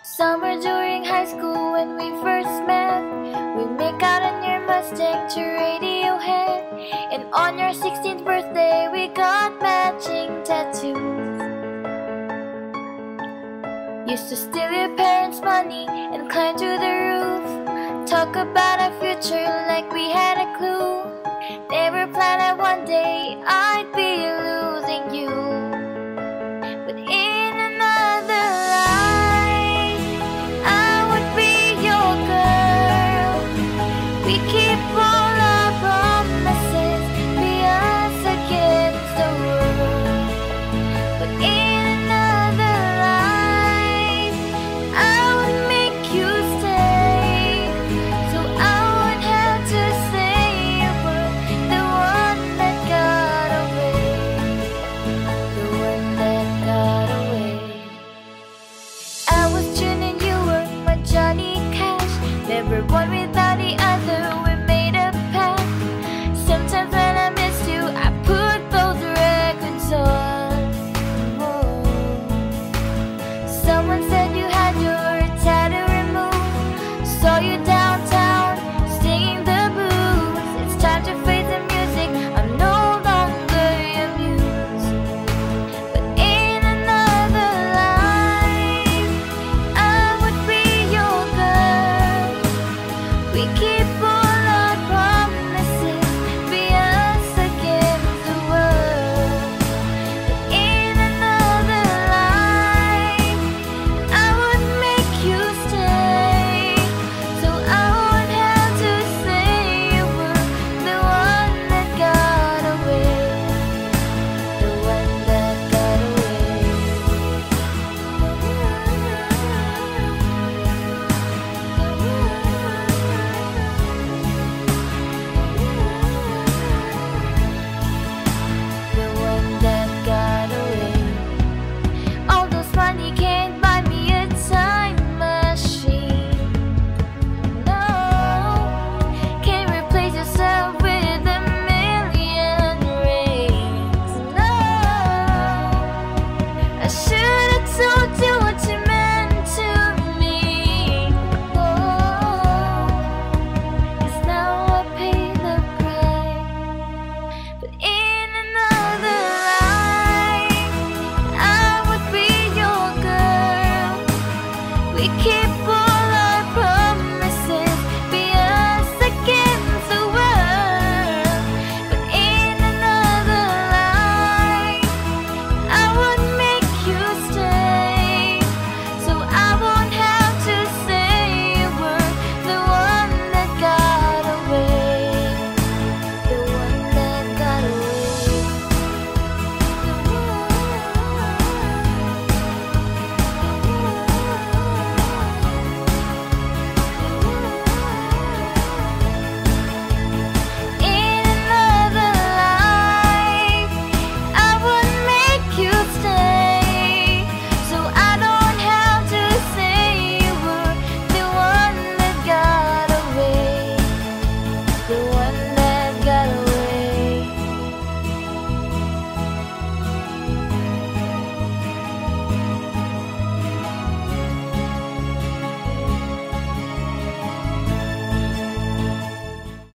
Summer during high school when we first met. We make out on your Mustang to Radiohead. And on your 16th birthday we got matching tattoos. Used to steal your parents' money and climb to the roof. Talk about our future like we had a clue.